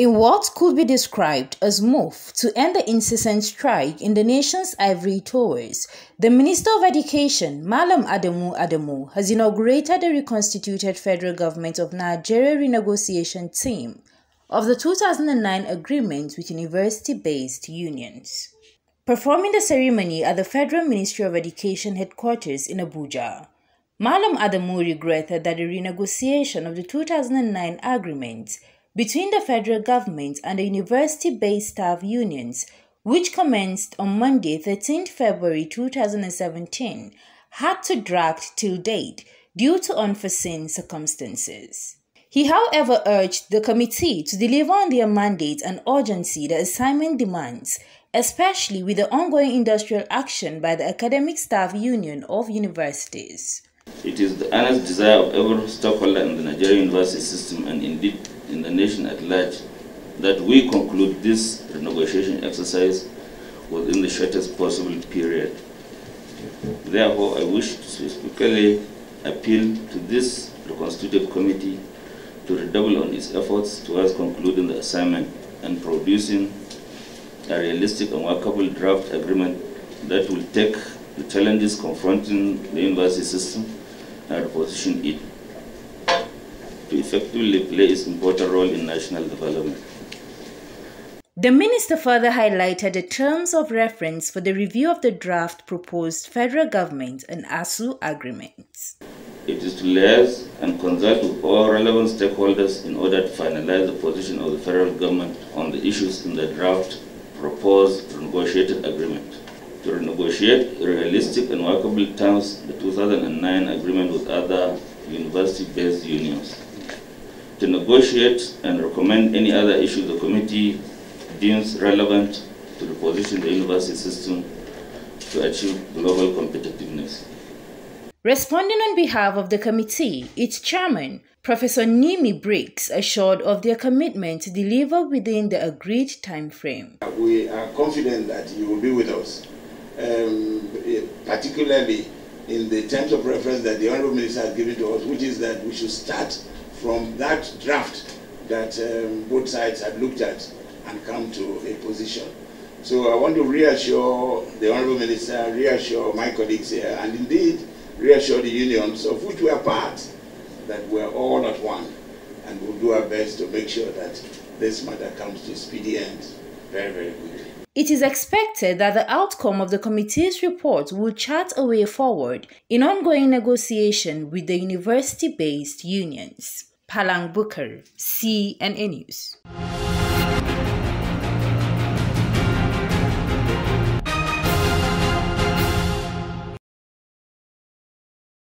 In what could be described as move to end the incessant strike in the nation's ivory towers, the Minister of Education, Malam Adamu Adamu, has inaugurated the reconstituted federal government of Nigeria renegotiation team of the 2009 agreement with university-based unions. Performing the ceremony at the Federal Ministry of Education headquarters in Abuja, Malam Adamu regretted that the renegotiation of the 2009 agreement between the federal government and the university-based staff unions, which commenced on Monday, 13 February 2017, had to drag till date due to unforeseen circumstances. He, however, urged the committee to deliver on their mandate and urgency the assignment demands, especially with the ongoing industrial action by the Academic Staff Union of Universities. It is the earnest desire of every stakeholder in the Nigerian university system and indeed in the nation at large that we conclude this renegotiation exercise within the shortest possible period. Therefore, I wish to specifically appeal to this reconstituted committee to redouble on its efforts towards concluding the assignment and producing a realistic and workable draft agreement that will take the challenges confronting the university system and position it effectively play its important role in national development. The minister further highlighted the terms of reference for the review of the draft proposed federal government and ASUU agreements. It is to liaise and consult with all relevant stakeholders in order to finalize the position of the federal government on the issues in the draft proposed negotiated agreement. To renegotiate realistic and workable terms the 2009 agreement with other university-based unions to negotiate and recommend any other issue the committee deems relevant to reposition the university system to achieve global competitiveness. Responding on behalf of the committee, its chairman, Professor Nimi Briggs, assured of their commitment to deliver within the agreed time frame. We are confident that you will be with us, um, particularly in the terms of reference that the Honorable Minister has given to us, which is that we should start from that draft that um, both sides have looked at and come to a position. So I want to reassure the Honourable Minister, reassure my colleagues here, and indeed reassure the unions of which we are part, that we're all at one, and we'll do our best to make sure that this matter comes to a speedy end very, very quickly. It is expected that the outcome of the committee's report will chart a way forward in ongoing negotiation with the university-based unions. Palang Booker, CNN News.